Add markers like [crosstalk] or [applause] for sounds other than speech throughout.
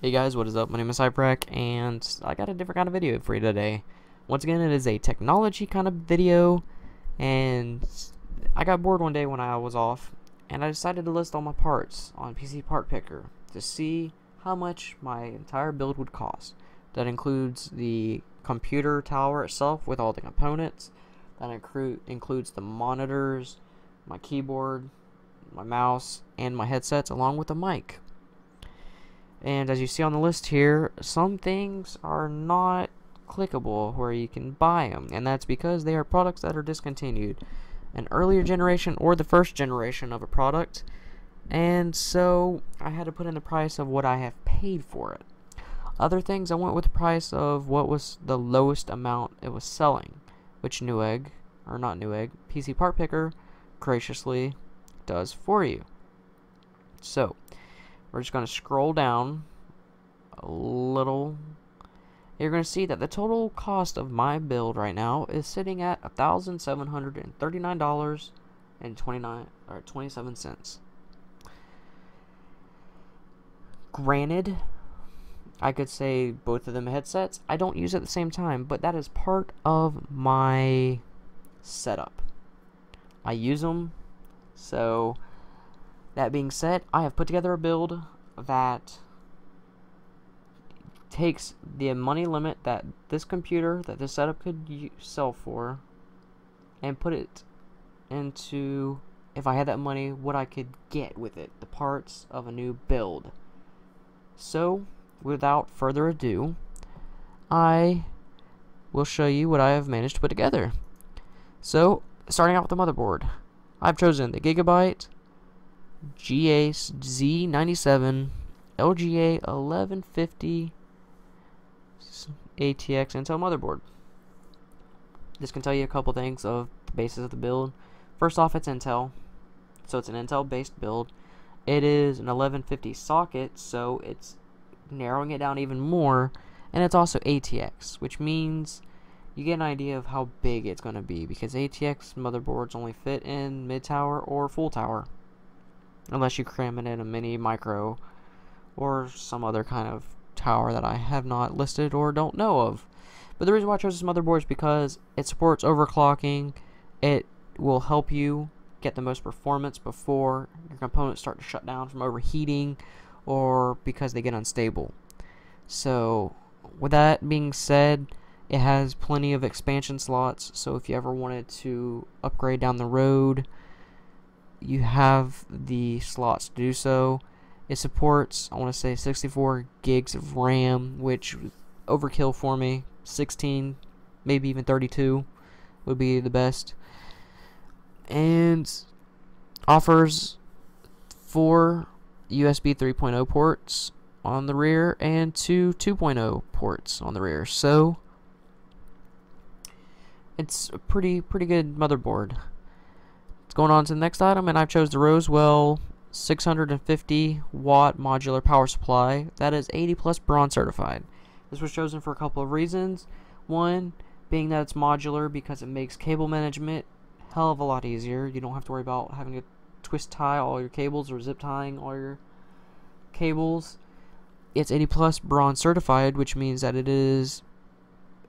Hey guys, what is up? My name is Cypherac, and I got a different kind of video for you today. Once again, it is a technology kind of video, and I got bored one day when I was off, and I decided to list all my parts on PC Part Picker to see how much my entire build would cost. That includes the computer tower itself with all the components, that include includes the monitors, my keyboard, my mouse, and my headsets, along with the mic. And as you see on the list here, some things are not clickable where you can buy them, and that's because they are products that are discontinued. An earlier generation or the first generation of a product, and so I had to put in the price of what I have paid for it. Other things, I went with the price of what was the lowest amount it was selling, which Newegg, or not Newegg, PC Part Picker graciously does for you. So, we're just going to scroll down a little. You're going to see that the total cost of my build right now is sitting at $1,739 and 29 or 27 cents. Granted, I could say both of them headsets. I don't use at the same time, but that is part of my setup. I use them, so that being said, I have put together a build that takes the money limit that this computer, that this setup could sell for, and put it into, if I had that money, what I could get with it, the parts of a new build. So, without further ado, I will show you what I have managed to put together. So, starting out with the motherboard, I've chosen the Gigabyte GACE Z97 LGA 1150 ATX Intel motherboard. This can tell you a couple things of the basis of the build. First off, it's Intel, so it's an Intel based build. It is an 1150 socket, so it's narrowing it down even more, and it's also ATX, which means you get an idea of how big it's going to be because ATX motherboards only fit in mid tower or full tower unless you cram it in a mini micro or some other kind of tower that I have not listed or don't know of. But the reason why I chose this motherboard is because it supports overclocking. It will help you get the most performance before your components start to shut down from overheating or because they get unstable. So, with that being said, it has plenty of expansion slots. So, if you ever wanted to upgrade down the road, you have the slots to do so. It supports, I want to say, 64 gigs of RAM, which overkill for me. 16, maybe even 32 would be the best. And offers four USB 3.0 ports on the rear and two 2.0 ports on the rear. So it's a pretty pretty good motherboard going on to the next item, and I've chose the Rosewill 650 watt modular power supply. That is 80 plus bronze certified. This was chosen for a couple of reasons. One, being that it's modular because it makes cable management hell of a lot easier. You don't have to worry about having to twist tie all your cables or zip tying all your cables. It's 80 plus bronze certified, which means that it is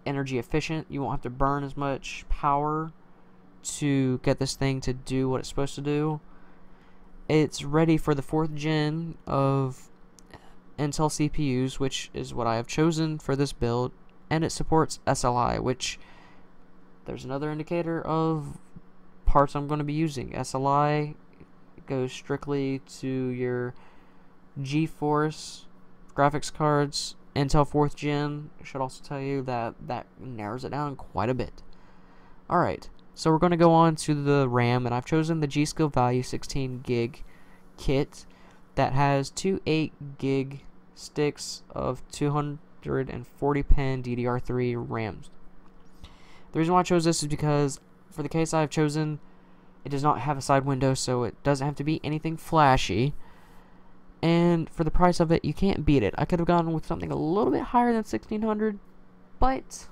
energy efficient. You won't have to burn as much power to get this thing to do what it's supposed to do. It's ready for the fourth gen of Intel CPUs, which is what I have chosen for this build, and it supports SLI, which there's another indicator of parts I'm going to be using. SLI goes strictly to your GeForce graphics cards. Intel 4th gen should also tell you that that narrows it down quite a bit. Alright, so we're going to go on to the RAM, and I've chosen the G.Skill Value 16 gig kit that has two 8 gig sticks of 240 pin DDR3 RAMs. The reason why I chose this is because for the case I've chosen, it does not have a side window, so it doesn't have to be anything flashy. And for the price of it, you can't beat it. I could have gone with something a little bit higher than 1600 but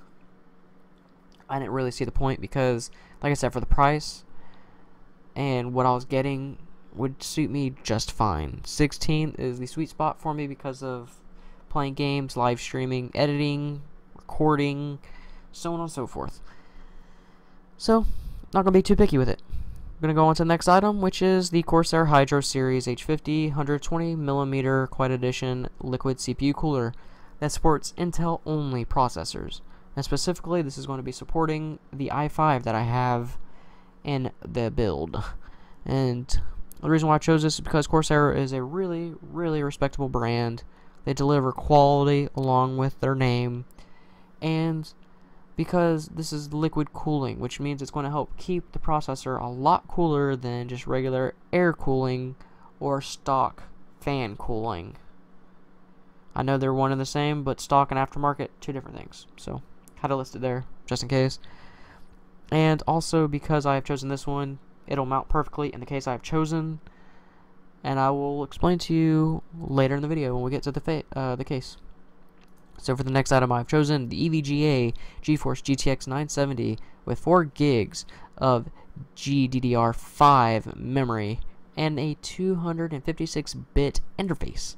I didn't really see the point because, like I said, for the price and what I was getting would suit me just fine. 16 is the sweet spot for me because of playing games, live streaming, editing, recording, so on and so forth. So, not going to be too picky with it. I'm going to go on to the next item, which is the Corsair Hydro Series H50 120mm Quiet Edition Liquid CPU Cooler that supports Intel only processors. And specifically, this is going to be supporting the i5 that I have in the build. [laughs] And the reason why I chose this is because Corsair is a really, really respectable brand. They deliver quality along with their name. And because this is liquid cooling, which means it's going to help keep the processor a lot cooler than just regular air cooling or stock fan cooling. I know they're one and the same, but stock and aftermarket, two different things. So, had it listed there, just in case. And also, because I have chosen this one, it'll mount perfectly in the case I have chosen. And I will explain to you later in the video when we get to the, uh, the case. So for the next item I've chosen the EVGA GeForce GTX 970 with 4 gigs of GDDR5 memory and a 256-bit interface.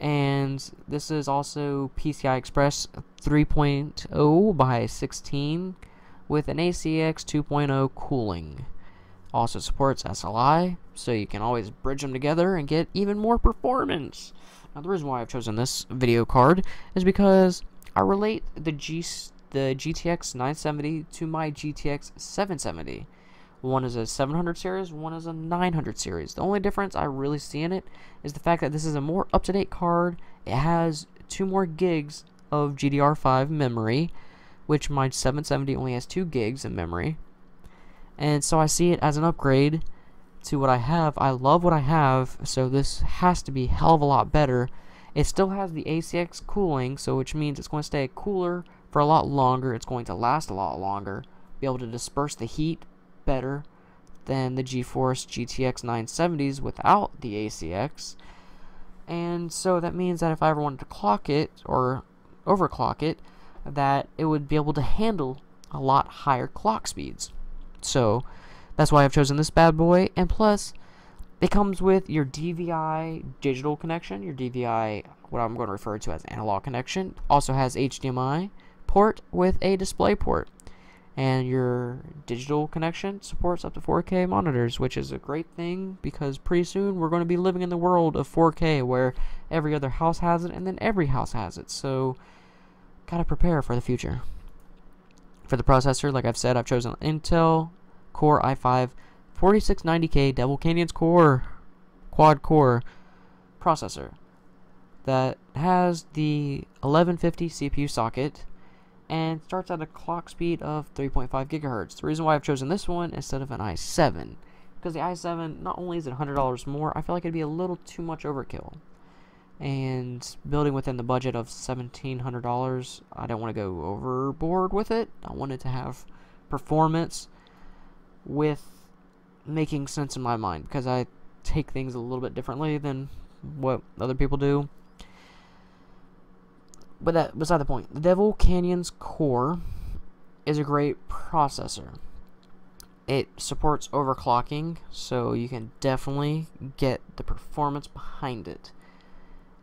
And this is also PCI Express 3.0 by 16 with an ACX 2.0 cooling. Also supports SLI, so you can always bridge them together and get even more performance. Now, the reason why I've chosen this video card is because I relate the G the GTX 970 to my GTX 770. One is a 700 series, one is a 900 series. The only difference I really see in it is the fact that this is a more up-to-date card. It has two more gigs of GDR5 memory, which my 770 only has 2 gigs of memory. And so I see it as an upgrade to what I have. I love what I have, so this has to be hell of a lot better. It still has the ACX cooling, so which means it's going to stay cooler for a lot longer. It's going to last a lot longer. Be able to disperse the heat better than the GeForce GTX 970s without the ACX. And so that means that if I ever wanted to clock it or overclock it, that it would be able to handle a lot higher clock speeds. So that's why I've chosen this bad boy. And plus, it comes with your DVI digital connection, your DVI, what I'm going to refer to as analog connection. Also has HDMI port with a display port. And your digital connection supports up to 4K monitors, which is a great thing because pretty soon we're going to be living in the world of 4K where every other house has it and then every house has it. So, gotta prepare for the future. For the processor, like I've said, I've chosen Intel Core i5 4690K Devil Canyons Core quad core processor that has the 1150 CPU socket and starts at a clock speed of 3.5 gigahertz. The reason why I've chosen this one instead of an i7 because the i7 not only is it $100 more, I feel like it'd be a little too much overkill. And building within the budget of $1,700, I don't want to go overboard with it. I wanted to have performance with making sense in my mind because I take things a little bit differently than what other people do. But that beside the point. The Devil Canyons core is a great processor. It supports overclocking, so you can definitely get the performance behind it.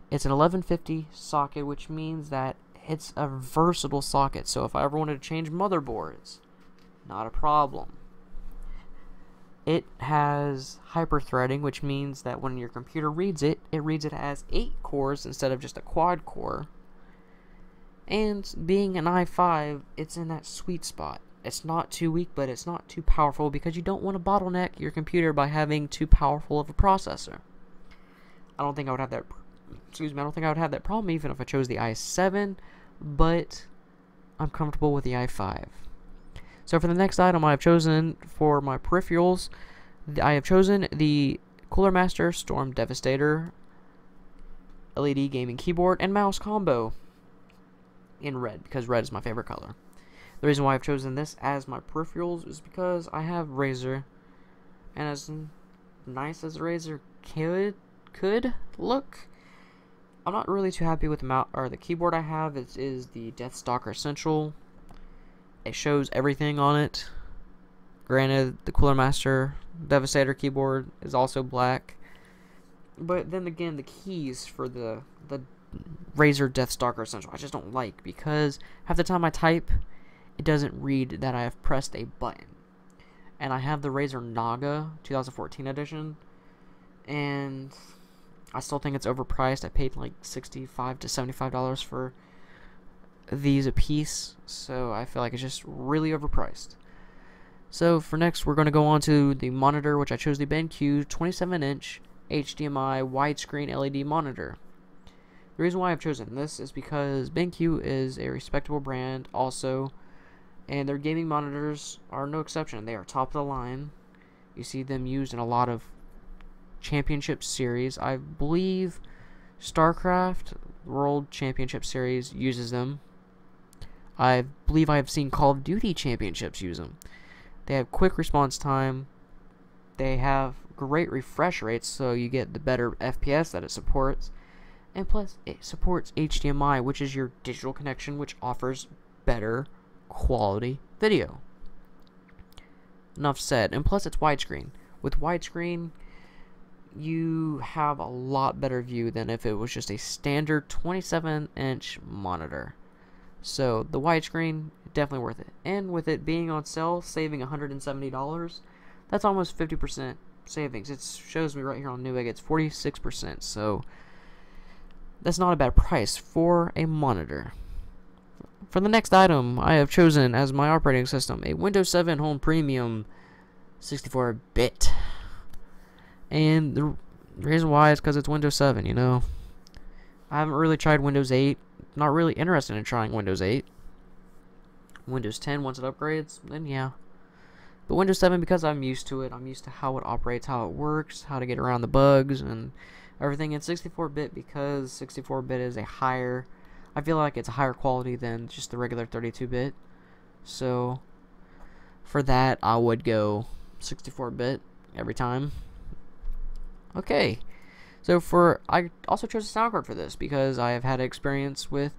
It's an 1150 socket, which means that it's a versatile socket. So if I ever wanted to change motherboards, not a problem. It has hyperthreading, which means that when your computer reads it, it reads it as 8 cores instead of just a quad core. And being an i5, it's in that sweet spot. It's not too weak, but it's not too powerful because you don't want to bottleneck your computer by having too powerful of a processor. I don't think I would have that excuse me, I don't think I would have that problem even if I chose the i7, but I'm comfortable with the i5. So for the next item I have chosen for my peripherals, I have chosen the Cooler Master Storm Devastator LED gaming keyboard and mouse combo in red because red is my favorite color. The reason why I've chosen this as my peripherals is because I have Razer and as nice as Razer could could look, I'm not really too happy with the mouse or the keyboard I have. It is the Deathstalker Essential it shows everything on it. Granted, the Cooler Master Devastator keyboard is also black. But then again, the keys for the the Razer Deathstalker Essential. I just don't like because half the time I type, it doesn't read that I have pressed a button. And I have the Razer Naga 2014 edition, and I still think it's overpriced. I paid like 65 to 75 dollars for these a piece, so I feel like it's just really overpriced. So for next, we're going to go on to the monitor, which I chose the BenQ 27-inch HDMI widescreen LED monitor. The reason why I've chosen this is because BenQ is a respectable brand also, and their gaming monitors are no exception. They are top of the line. You see them used in a lot of championship series. I believe StarCraft World Championship Series uses them. I believe I have seen Call of Duty Championships use them. They have quick response time. They have great refresh rates, so you get the better FPS that it supports. And plus, it supports HDMI, which is your digital connection, which offers better quality video. Enough said. And plus, it's widescreen. With widescreen, you have a lot better view than if it was just a standard 27 inch monitor. So the widescreen, definitely worth it. And with it being on sale, saving $170, that's almost 50% savings. It shows me right here on Newegg, it's 46%. So that's not a bad price for a monitor. For the next item, I have chosen as my operating system a Windows 7 Home Premium 64-bit. And the reason why is because it's Windows 7, you know. I haven't really tried Windows 8. Not really interested in trying Windows 8. Windows 10 once it upgrades, then yeah. But Windows 7, because I'm used to it, I'm used to how it operates, how it works, how to get around the bugs, and everything in 64-bit because 64-bit is a higher, I feel like it's a higher quality than just the regular 32-bit. So, for that, I would go 64-bit every time. Okay. So for I also chose a sound card for this because I have had experience with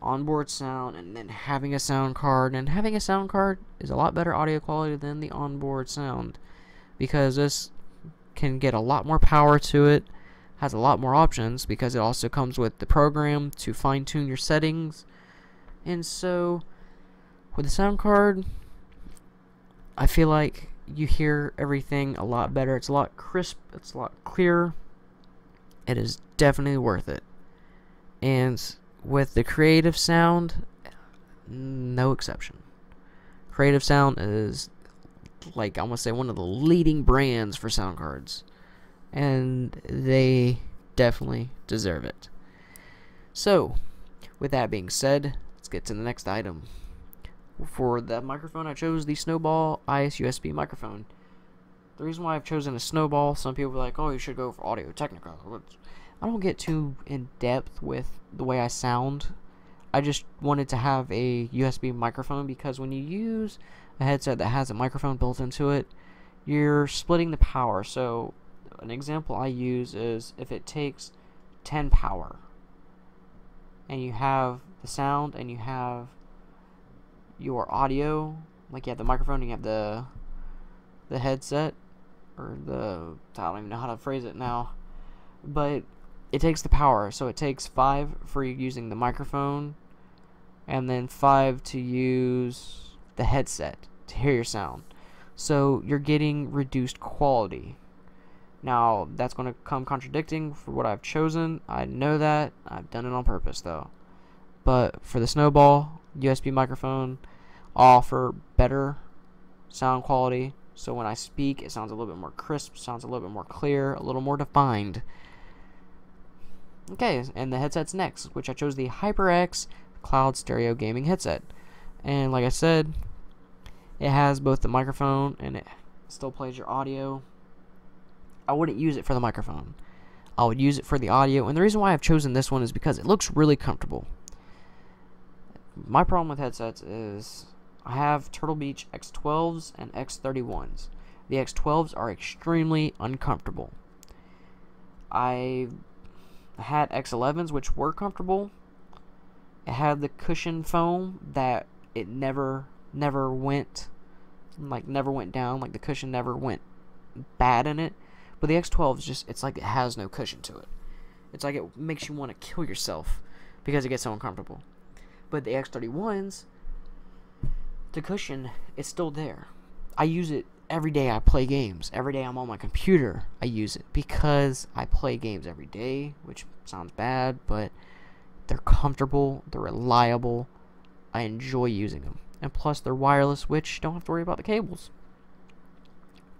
onboard sound and then having a sound card and having a sound card is a lot better audio quality than the onboard sound because this can get a lot more power to it has a lot more options because it also comes with the program to fine tune your settings and so with the sound card I feel like you hear everything a lot better. It's a lot crisp. It's a lot clearer. It is definitely worth it. And with the creative sound, no exception. Creative Sound is like I want to say one of the leading brands for sound cards, and they definitely deserve it. So, with that being said, let's get to the next item. For the microphone, I chose the Snowball iCE USB microphone. The reason why I've chosen a Snowball, some people are like, oh, you should go for Audio Technica. I don't get too in depth with the way I sound. I just wanted to have a USB microphone because when you use a headset that has a microphone built into it, you're splitting the power. So, an example I use is if it takes 10 power and you have the sound and you have your audio, like you have the microphone, and you have the the headset, or the I don't even know how to phrase it now, but it takes the power. So it takes five for using the microphone, and then five to use the headset to hear your sound. So you're getting reduced quality. Now that's going to come contradicting for what I've chosen. I know that I've done it on purpose though. But for the snowball, USB microphone offer better sound quality. So when I speak, it sounds a little bit more crisp, sounds a little bit more clear, a little more defined. Okay, and the headset's next, which I chose the HyperX Cloud Stereo Gaming headset. And like I said, it has both the microphone and it still plays your audio. I wouldn't use it for the microphone. I would use it for the audio, and the reason why I've chosen this one is because it looks really comfortable my problem with headsets is I have Turtle Beach X12s and X31s. The X12s are extremely uncomfortable. I had X11s which were comfortable. It had the cushion foam that it never never went like never went down, like the cushion never went bad in it. But the X12 is just it's like it has no cushion to it. It's like it makes you want to kill yourself because it gets so uncomfortable. But the X31s, the cushion, it's still there. I use it every day I play games. Every day I'm on my computer, I use it because I play games every day, which sounds bad, but they're comfortable, they're reliable. I enjoy using them. And plus, they're wireless, which don't have to worry about the cables.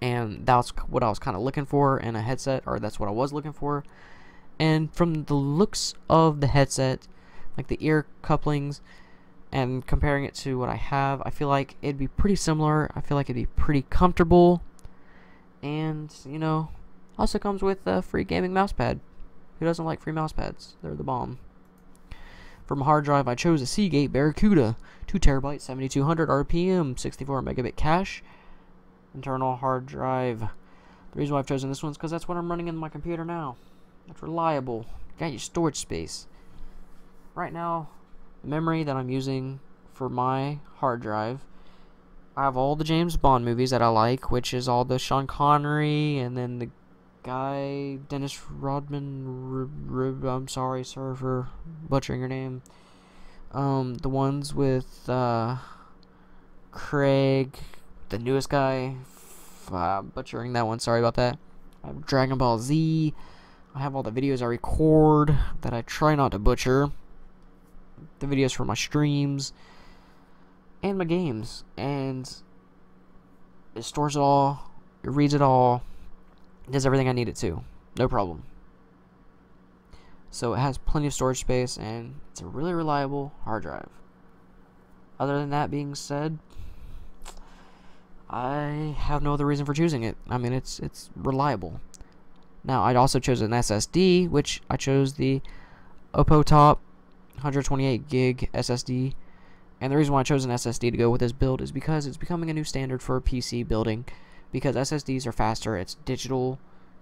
And that's what I was kind of looking for in a headset, or that's what I was looking for. And from the looks of the headset, like the ear couplings, and comparing it to what I have, I feel like it'd be pretty similar. I feel like it'd be pretty comfortable. And, you know, also comes with a free gaming mousepad. Who doesn't like free mousepads? They're the bomb. From hard drive, I chose a Seagate Barracuda, 2 terabyte, 7200 RPM, 64 megabit cache, internal hard drive. The reason why I've chosen this one is because that's what I'm running in my computer now. It's reliable. Got your storage space. Right now, the memory that I'm using for my hard drive, I have all the James Bond movies that I like, which is all the Sean Connery and then the guy Dennis Rodman. I'm sorry, sir, for butchering your name. Um, the ones with uh, Craig, the newest guy. Uh, butchering that one. Sorry about that. I have Dragon Ball Z. I have all the videos I record that I try not to butcher the videos for my streams and my games and it stores it all it reads it all it does everything I need it to no problem so it has plenty of storage space and it's a really reliable hard drive other than that being said I have no other reason for choosing it I mean it's it's reliable now I'd also chose an SSD which I chose the Oppo Top 128 gig SSD. And the reason why I chose an SSD to go with this build is because it's becoming a new standard for PC building. Because SSDs are faster, it's digital,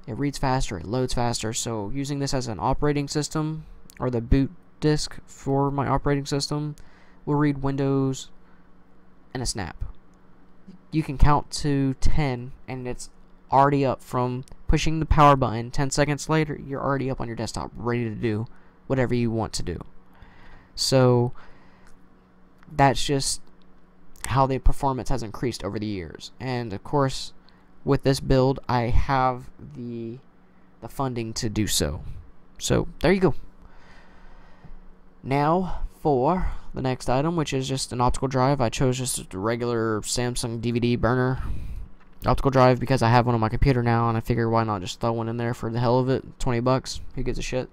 it reads faster, it loads faster. So using this as an operating system, or the boot disk for my operating system, will read Windows in a snap. You can count to 10 and it's already up from pushing the power button. 10 seconds later, you're already up on your desktop, ready to do whatever you want to do. So that's just how the performance has increased over the years. And of course, with this build, I have the the funding to do so. So there you go. Now for the next item, which is just an optical drive. I chose just a regular Samsung DVD burner optical drive because I have one on my computer now, and I figure why not just throw one in there for the hell of it. 20 bucks. Who gives a shit?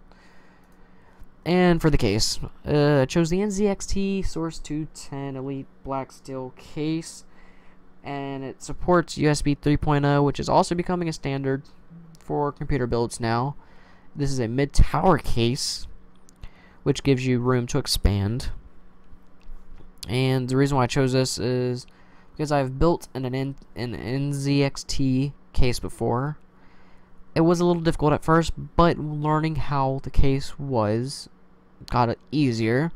And for the case, uh, I chose the NZXT Source 210 Elite Black Steel case. And it supports USB 3.0, which is also becoming a standard for computer builds now. This is a mid-tower case, which gives you room to expand. And the reason why I chose this is because I've built an, an, an NZXT case before it was a little difficult at first, but learning how the case was got it easier.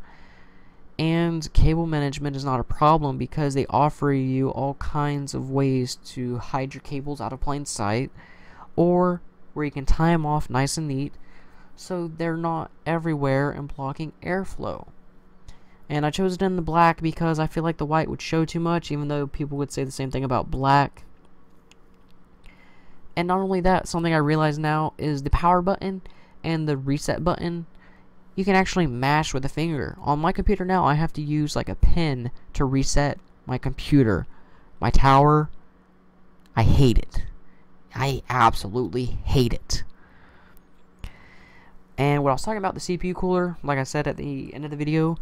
And cable management is not a problem because they offer you all kinds of ways to hide your cables out of plain sight or where you can tie them off nice and neat so they're not everywhere and blocking airflow. And I chose it in the black because I feel like the white would show too much, even though people would say the same thing about black. And not only that, something I realize now is the power button and the reset button you can actually mash with a finger. On my computer now, I have to use like a pen to reset my computer. My tower, I hate it. I absolutely hate it. And what I was talking about, the CPU cooler, like I said at the end of the video,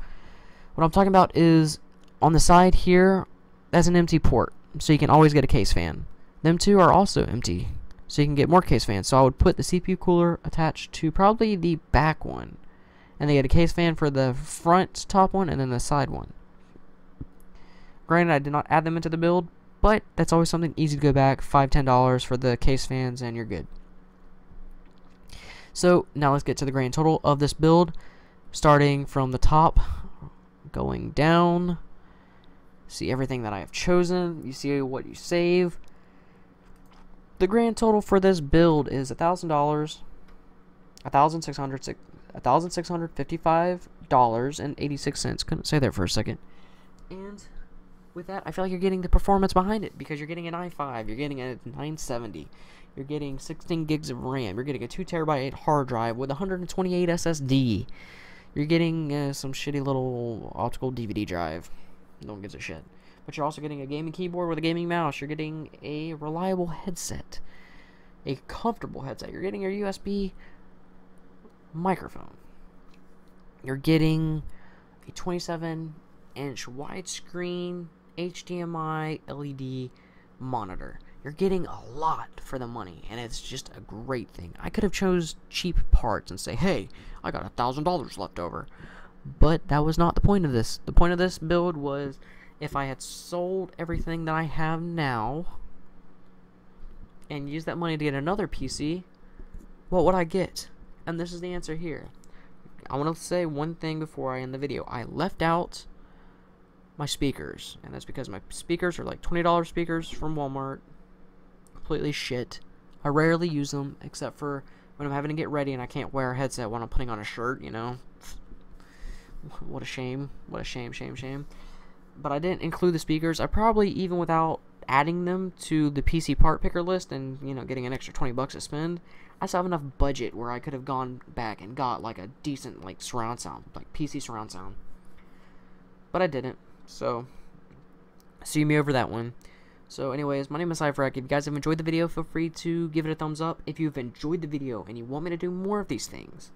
what I'm talking about is on the side here, that's an empty port. So you can always get a case fan. Them two are also empty so you can get more case fans. So I would put the CPU cooler attached to probably the back one. And they get a case fan for the front top one and then the side one. Granted, I did not add them into the build, but that's always something easy to go back. Five, ten dollars for the case fans and you're good. So now let's get to the grand total of this build. Starting from the top, going down. See everything that I have chosen. You see what you save. The grand total for this build is $1,000, $1,655.86. Couldn't say that for a second. And with that, I feel like you're getting the performance behind it because you're getting an i5, you're getting a 970, you're getting 16 gigs of RAM, you're getting a 2 terabyte hard drive with 128 SSD, you're getting uh, some shitty little optical DVD drive. No one gives a shit. But you're also getting a gaming keyboard with a gaming mouse. You're getting a reliable headset, a comfortable headset. You're getting your USB microphone. You're getting a 27 inch widescreen HDMI LED monitor. You're getting a lot for the money, and it's just a great thing. I could have chose cheap parts and say, hey, I got a thousand dollars left over. But that was not the point of this. The point of this build was if I had sold everything that I have now and used that money to get another PC, what would I get? And this is the answer here. I want to say one thing before I end the video. I left out my speakers, and that's because my speakers are like $20 speakers from Walmart. Completely shit. I rarely use them except for when I'm having to get ready and I can't wear a headset when I'm putting on a shirt, you know. [laughs] What a shame. What a shame, shame, shame. But I didn't include the speakers. I probably, even without adding them to the PC part picker list and, you know, getting an extra 20 bucks to spend, I still have enough budget where I could have gone back and got, like, a decent, like, surround sound. Like, PC surround sound. But I didn't. So, see me over that one. So anyways, my name is Cypherac. If you guys have enjoyed the video, feel free to give it a thumbs up. If you've enjoyed the video and you want me to do more of these things,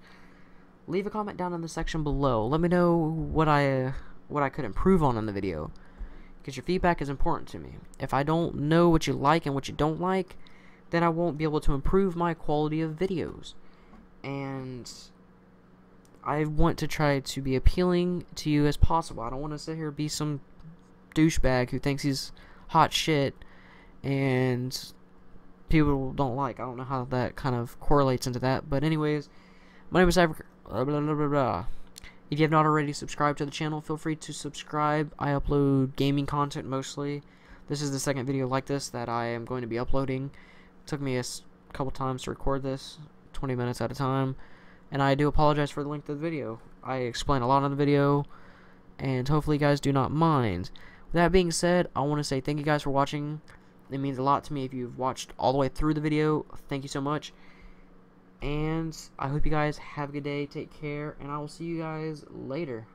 leave a comment down in the section below. Let me know what I what I could improve on in the video. Because your feedback is important to me. If I don't know what you like and what you don't like, then I won't be able to improve my quality of videos. And I want to try to be appealing to you as possible. I don't want to sit here be some douchebag who thinks he's hot shit and people don't like. I don't know how that kind of correlates into that. But anyways, my name is Cyber. Blah, blah, blah, if you have not already subscribed to the channel, feel free to subscribe. I upload gaming content mostly. This is the second video like this that I am going to be uploading. It took me a couple times to record this, 20 minutes at a time. And I do apologize for the length of the video. I explain a lot in the video, and hopefully you guys do not mind. That being said, I want to say thank you guys for watching. It means a lot to me if you've watched all the way through the video. Thank you so much. And I hope you guys have a good day. Take care. And I will see you guys later.